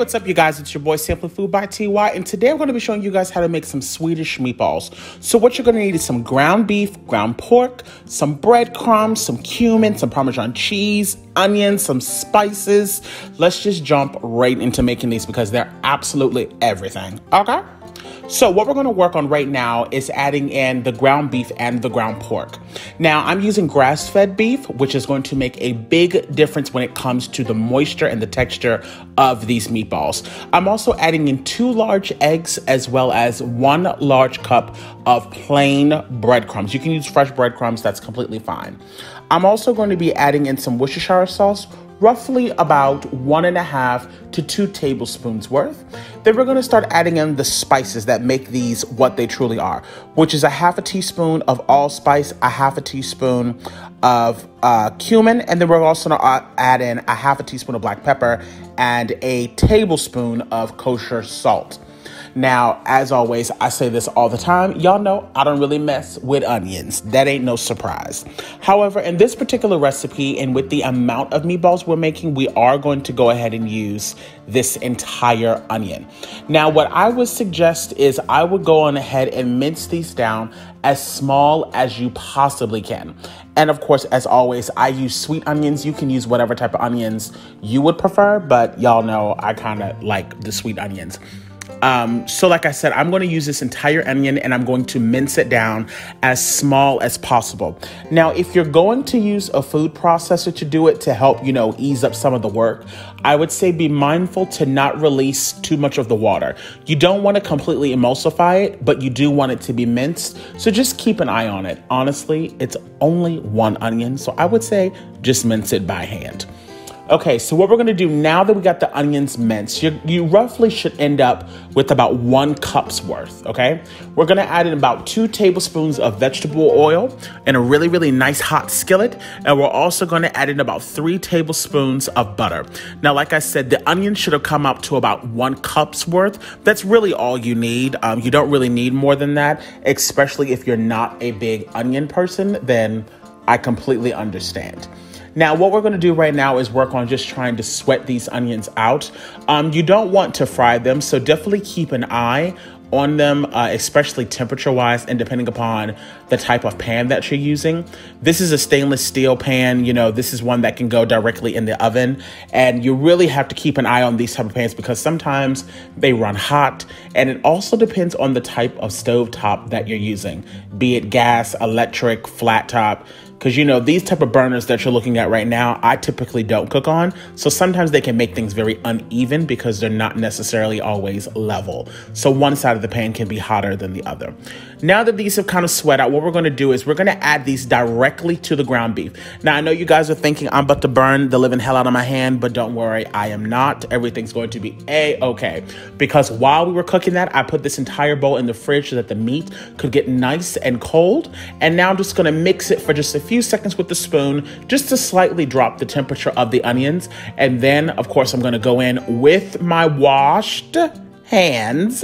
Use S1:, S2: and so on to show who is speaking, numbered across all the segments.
S1: what's up, you guys? It's your boy Simply Food by TY, and today I'm going to be showing you guys how to make some Swedish meatballs. So, what you're going to need is some ground beef, ground pork, some breadcrumbs, some cumin, some Parmesan cheese, onions, some spices. Let's just jump right into making these because they're absolutely everything. Okay? So what we're gonna work on right now is adding in the ground beef and the ground pork. Now I'm using grass-fed beef, which is going to make a big difference when it comes to the moisture and the texture of these meatballs. I'm also adding in two large eggs as well as one large cup of plain breadcrumbs. You can use fresh breadcrumbs, that's completely fine. I'm also going to be adding in some Worcestershire sauce, roughly about one and a half to two tablespoons worth. Then we're gonna start adding in the spices that make these what they truly are, which is a half a teaspoon of allspice, a half a teaspoon of uh, cumin, and then we're also gonna add in a half a teaspoon of black pepper and a tablespoon of kosher salt. Now, as always, I say this all the time. Y'all know I don't really mess with onions. That ain't no surprise. However, in this particular recipe and with the amount of meatballs we're making, we are going to go ahead and use this entire onion. Now, what I would suggest is I would go on ahead and mince these down as small as you possibly can. And of course, as always, I use sweet onions. You can use whatever type of onions you would prefer, but y'all know I kind of like the sweet onions. Um, so, like I said, I'm going to use this entire onion and I'm going to mince it down as small as possible. Now, if you're going to use a food processor to do it to help, you know, ease up some of the work, I would say be mindful to not release too much of the water. You don't want to completely emulsify it, but you do want it to be minced. So just keep an eye on it. Honestly, it's only one onion. So I would say just mince it by hand. Okay, so what we're gonna do now that we got the onions minced, you, you roughly should end up with about one cup's worth, okay? We're gonna add in about two tablespoons of vegetable oil in a really, really nice hot skillet. And we're also gonna add in about three tablespoons of butter. Now, like I said, the onion should have come up to about one cup's worth. That's really all you need. Um, you don't really need more than that, especially if you're not a big onion person, then I completely understand. Now, what we're going to do right now is work on just trying to sweat these onions out. Um, you don't want to fry them, so definitely keep an eye on them, uh, especially temperature wise and depending upon the type of pan that you're using. This is a stainless steel pan, you know, this is one that can go directly in the oven. And you really have to keep an eye on these type of pans because sometimes they run hot. And it also depends on the type of stove top that you're using, be it gas, electric, flat top because you know these type of burners that you're looking at right now i typically don't cook on. So sometimes they can make things very uneven because they're not necessarily always level. So one side of the pan can be hotter than the other now that these have kind of sweat out what we're going to do is we're going to add these directly to the ground beef. Now i know you guys are thinking i'm about to burn the living hell out of my hand but don't worry i am not. Everything's going to be a-okay because while we were cooking that i put this entire bowl in the fridge so that the meat could get nice and cold. And now i'm just going to mix it for just a few seconds with the spoon just to slightly drop the temperature of the onions. And then, of course, I'm going to go in with my washed hands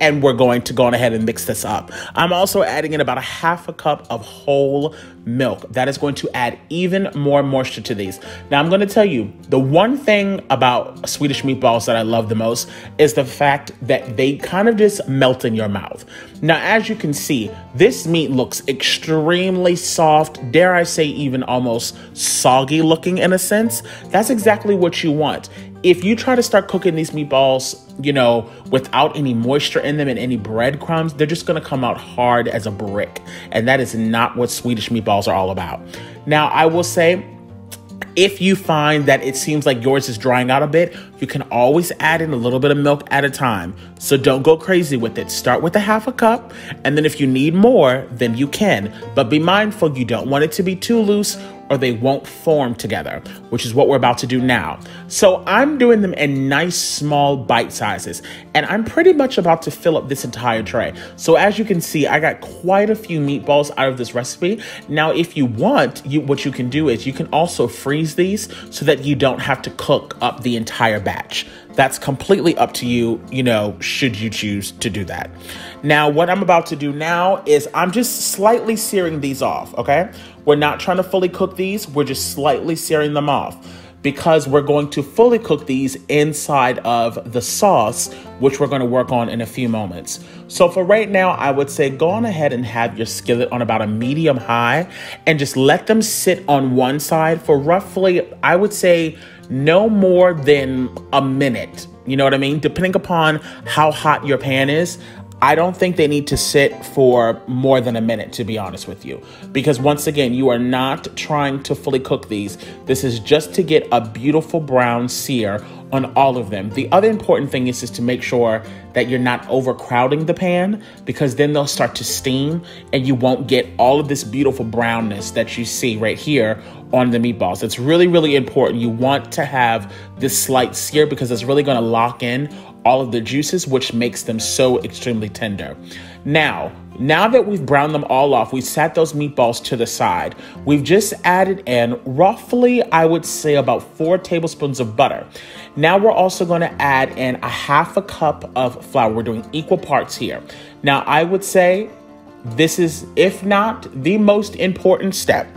S1: and we're going to go on ahead and mix this up. I'm also adding in about a half a cup of whole milk. That is going to add even more moisture to these. Now, I'm going to tell you the one thing about Swedish meatballs that I love the most is the fact that they kind of just melt in your mouth. Now, as you can see, this meat looks extremely soft, dare I say, even almost soggy looking in a sense. That's exactly what you want if you try to start cooking these meatballs, you know, without any moisture in them and any breadcrumbs, they're just gonna come out hard as a brick. And that is not what Swedish meatballs are all about. Now, I will say, if you find that it seems like yours is drying out a bit, you can always add in a little bit of milk at a time. So don't go crazy with it. Start with a half a cup, and then if you need more, then you can. But be mindful you don't want it to be too loose or they won't form together, which is what we're about to do now. So I'm doing them in nice small bite sizes, and I'm pretty much about to fill up this entire tray. So as you can see, I got quite a few meatballs out of this recipe. Now, if you want, you what you can do is you can also freeze these so that you don't have to cook up the entire batch. That's completely up to you, you know, should you choose to do that. Now, what I'm about to do now is I'm just slightly searing these off, okay? We're not trying to fully cook these, we're just slightly searing them off because we're going to fully cook these inside of the sauce, which we're going to work on in a few moments. So for right now, I would say go on ahead and have your skillet on about a medium high and just let them sit on one side for roughly, I would say, no more than a minute. You know what I mean? Depending upon how hot your pan is, I don't think they need to sit for more than a minute, to be honest with you. Because once again, you are not trying to fully cook these. This is just to get a beautiful brown sear on all of them. The other important thing is, is to make sure that you're not overcrowding the pan because then they'll start to steam and you won't get all of this beautiful brownness that you see right here on the meatballs. It's really, really important. You want to have this slight sear because it's really gonna lock in all of the juices, which makes them so extremely tender. Now, now that we've browned them all off, we set those meatballs to the side. We've just added in roughly, I would say, about four tablespoons of butter. Now we're also going to add in a half a cup of flour. We're doing equal parts here. Now, I would say this is, if not the most important step.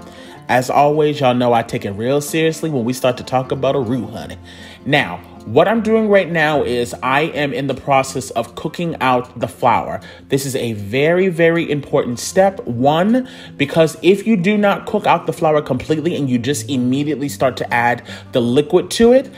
S1: As always, y'all know I take it real seriously when we start to talk about a roux, honey. Now, what I'm doing right now is I am in the process of cooking out the flour. This is a very, very important step. One, because if you do not cook out the flour completely and you just immediately start to add the liquid to it,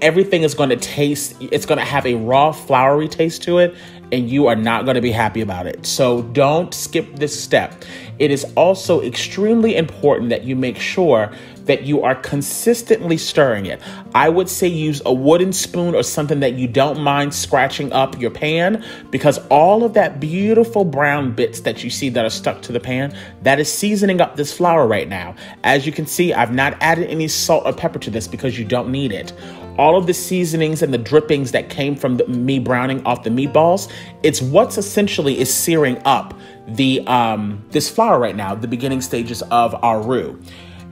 S1: everything is going to taste, it's going to have a raw, floury taste to it, and you are not going to be happy about it. So don't skip this step. It is also extremely important that you make sure that you are consistently stirring it. I would say use a wooden spoon or something that you don't mind scratching up your pan because all of that beautiful brown bits that you see that are stuck to the pan, that is seasoning up this flour right now. As you can see, I've not added any salt or pepper to this because you don't need it all of the seasonings and the drippings that came from the, me browning off the meatballs, it's what's essentially is searing up the um, this flour right now, the beginning stages of our roux.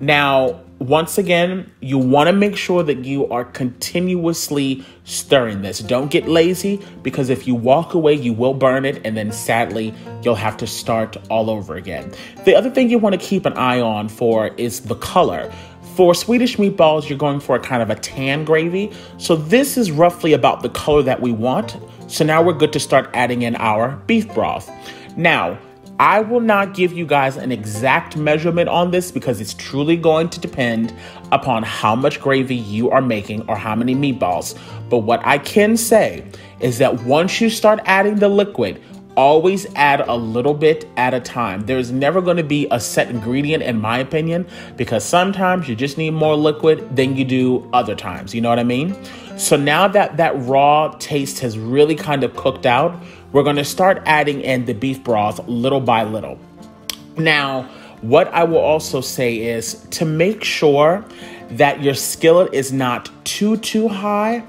S1: Now, once again, you want to make sure that you are continuously stirring this. Don't get lazy because if you walk away, you will burn it, and then sadly, you'll have to start all over again. The other thing you want to keep an eye on for is the color. For Swedish meatballs, you're going for a kind of a tan gravy. So this is roughly about the color that we want. So now we're good to start adding in our beef broth. Now, I will not give you guys an exact measurement on this because it's truly going to depend upon how much gravy you are making or how many meatballs. But what I can say is that once you start adding the liquid, always add a little bit at a time. There's never going to be a set ingredient, in my opinion, because sometimes you just need more liquid than you do other times. You know what I mean? So now that that raw taste has really kind of cooked out, we're going to start adding in the beef broth little by little. Now, what I will also say is to make sure that your skillet is not too, too high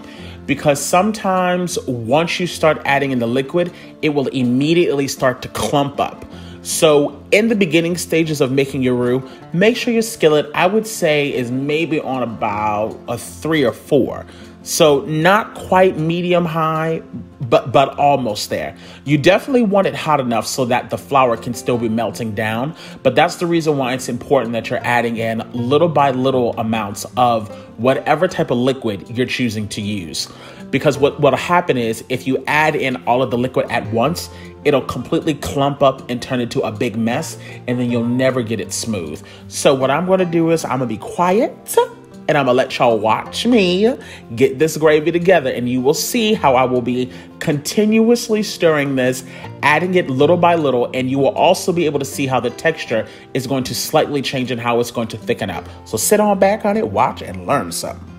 S1: because sometimes once you start adding in the liquid, it will immediately start to clump up. So, in the beginning stages of making your roux, make sure your skillet, I would say, is maybe on about a three or four. So not quite medium high, but but almost there. You definitely want it hot enough so that the flour can still be melting down, but that's the reason why it's important that you're adding in little by little amounts of whatever type of liquid you're choosing to use. Because what what'll happen is if you add in all of the liquid at once, it'll completely clump up and turn into a big mess and then you'll never get it smooth. So what I'm going to do is I'm going to be quiet and I'm gonna let y'all watch me get this gravy together and you will see how I will be continuously stirring this, adding it little by little, and you will also be able to see how the texture is going to slightly change and how it's going to thicken up. So sit on back on it, watch, and learn something.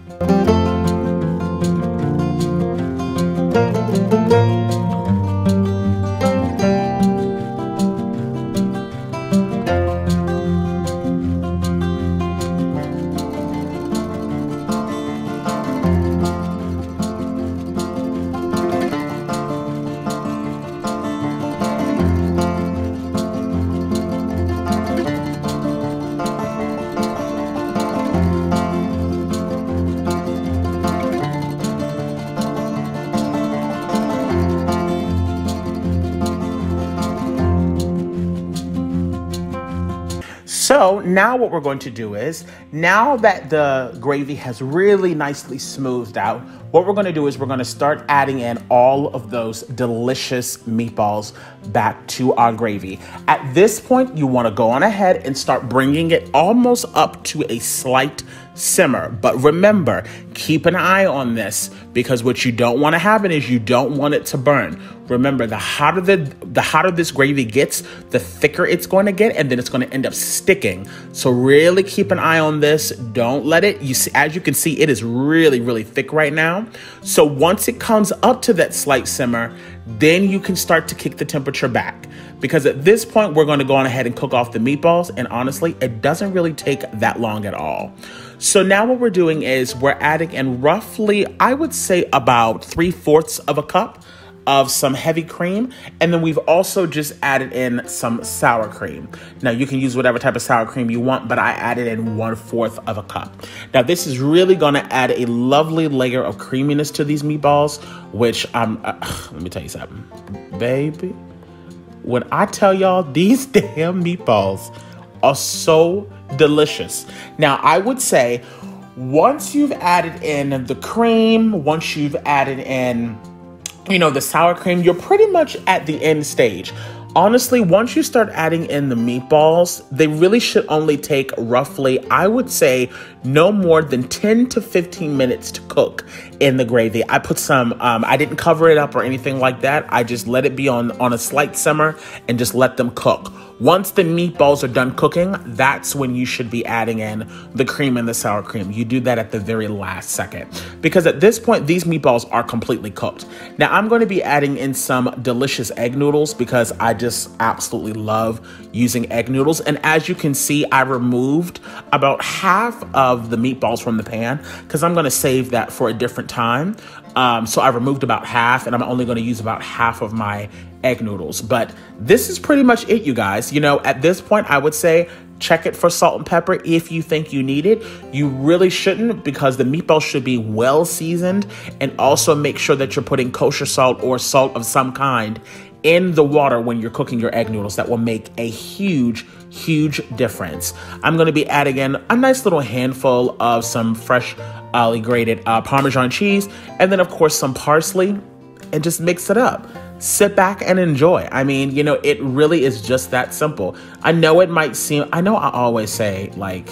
S1: So now what we're going to do is, now that the gravy has really nicely smoothed out, what we're gonna do is we're gonna start adding in all of those delicious meatballs back to our gravy. At this point, you wanna go on ahead and start bringing it almost up to a slight simmer. But remember, keep an eye on this because what you don't want to happen is you don't want it to burn. Remember, the hotter the the hotter this gravy gets, the thicker it's going to get, and then it's going to end up sticking. So really keep an eye on this. Don't let it. You see, as you can see, it is really really thick right now. So once it comes up to that slight simmer, then you can start to kick the temperature back. Because at this point, we're going to go on ahead and cook off the meatballs, and honestly, it doesn't really take that long at all. So now what we're doing is we're adding in roughly, I would say about three fourths of a cup of some heavy cream. And then we've also just added in some sour cream. Now you can use whatever type of sour cream you want, but I added in one fourth of a cup. Now this is really gonna add a lovely layer of creaminess to these meatballs, which I'm, uh, let me tell you something, baby. When I tell y'all these damn meatballs are so delicious. Now, I would say once you've added in the cream, once you've added in, you know, the sour cream, you're pretty much at the end stage. Honestly, once you start adding in the meatballs, they really should only take roughly, I would say, no more than 10 to 15 minutes to cook in the gravy. I put some, um, I didn't cover it up or anything like that. I just let it be on, on a slight simmer and just let them cook. Once the meatballs are done cooking, that's when you should be adding in the cream and the sour cream. You do that at the very last second because at this point, these meatballs are completely cooked. Now, I'm going to be adding in some delicious egg noodles because I just absolutely love using egg noodles. And as you can see, I removed about half of the meatballs from the pan because I'm going to save that for a different time. Um, so I removed about half and I'm only going to use about half of my egg noodles. But this is pretty much it, you guys. You know, at this point, I would say check it for salt and pepper if you think you need it. You really shouldn't because the meatballs should be well seasoned and also make sure that you're putting kosher salt or salt of some kind in the water when you're cooking your egg noodles. That will make a huge, huge difference. I'm going to be adding in a nice little handful of some fresh uh, grated uh, Parmesan cheese, and then, of course, some parsley, and just mix it up sit back and enjoy. I mean, you know, it really is just that simple. I know it might seem, I know I always say, like,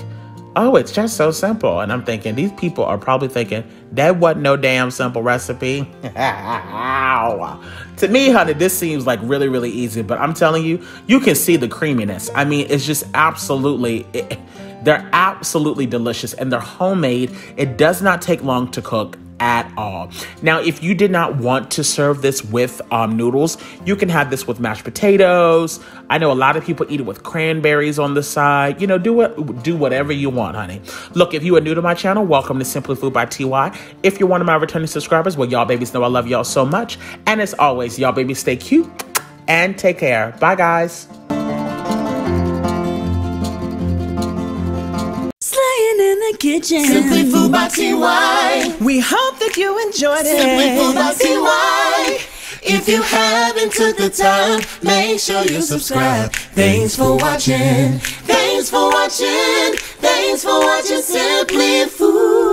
S1: oh, it's just so simple. And I'm thinking, these people are probably thinking, that wasn't no damn simple recipe. to me, honey, this seems like really, really easy. But I'm telling you, you can see the creaminess. I mean, it's just absolutely. It, they're absolutely delicious and they're homemade. It does not take long to cook at all. Now, if you did not want to serve this with um, noodles, you can have this with mashed potatoes. I know a lot of people eat it with cranberries on the side. You know, do what do whatever you want, honey. Look, if you are new to my channel, welcome to Simply Food by TY. If you're one of my returning subscribers, well, y'all babies know I love y'all so much. And as always, y'all babies stay cute and take care. Bye, guys.
S2: Kitchen. Simply Food by TY. We hope that you enjoyed it. Simply Food by TY. If you haven't took the time, make sure you subscribe. Thanks for watching. Thanks for watching. Thanks for watching Simply Food.